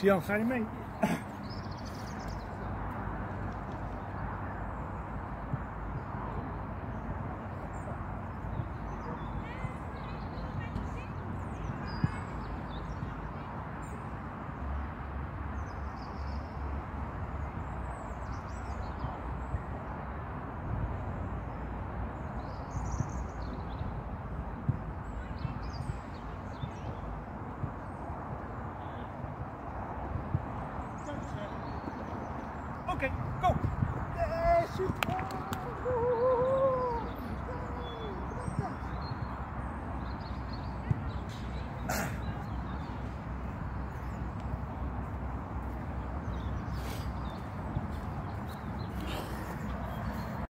Sian, ga je mee? Okay, go.